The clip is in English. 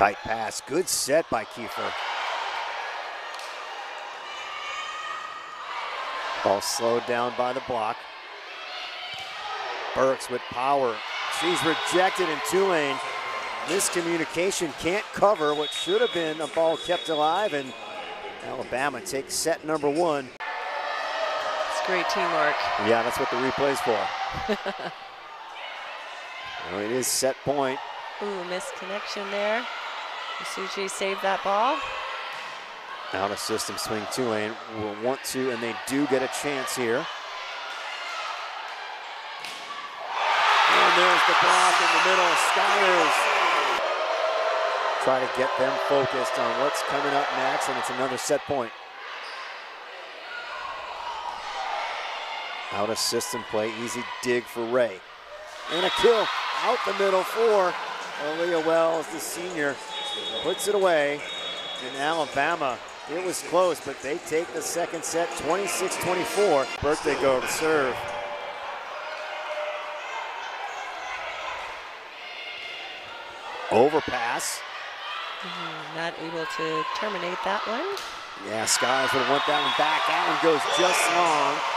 Tight pass. Good set by Kiefer. Ball slowed down by the block. Burks with power. She's rejected in Tulane. Miscommunication can't cover what should have been a ball kept alive, and Alabama takes set number one. It's great teamwork. Yeah, that's what the replay's for. well, it is set point. Ooh, missed connection there. Yasuji saved that ball. Out of system swing Tulane will want to, and they do get a chance here. And there's the block in the middle. Skyers try to get them focused on what's coming up next, and it's another set point. Out of system play, easy dig for Ray. And a kill out the middle for Aaliyah Wells, the senior, puts it away. In Alabama, it was close, but they take the second set 26-24. Birthday go to serve. Overpass. Mm, not able to terminate that one. Yeah, Skies would have went that one back. That one goes just long.